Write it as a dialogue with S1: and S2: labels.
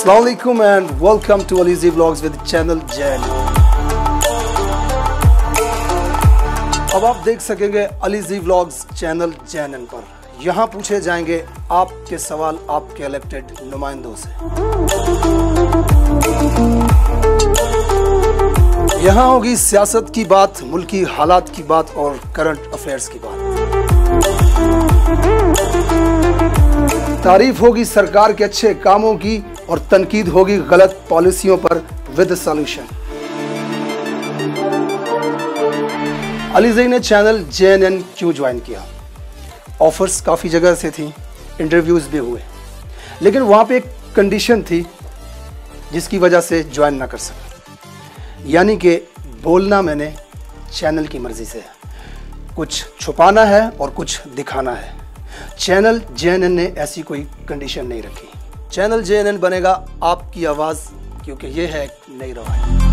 S1: Assalamualaikum and welcome to Alizi Vlogs with channel Jain. अब आप देख सकेंगे अलीजी व्लॉग्स चैनल जैनन पर। यहाँ पूछे जाएँगे आपके सवाल आपके इलेक्टेड नुमाइंदों से। यहाँ होगी सियासत की बात, मुल्की हालात की बात और करंट अफेयर्स की बात। तारीफ़ होगी सरकार के अच्छे कामों की और तनकीद होगी गलत पॉलिसियों पर विद सॉल्यूशन। अलीजई ने चैनल जे एन एन क्यों ज्वाइन किया? ऑफर्स काफ़ी जगह से थी, इंटरव्यूज़ भी हुए। लेकिन वहाँ पे एक कंडीशन थी जिसकी वजह से ज्वाइन ना कर सका। यानी कि बोलना मैंने चैनल की मर्ज़ी से है। कुछ छुपाना है और कुछ दिखाना है। चैनल जेएनएन ने ऐसी कोई कंडीशन नहीं रखी। चैनल जेएनएन बनेगा आपकी आवाज़ क्योंकि ये है नई रवायत।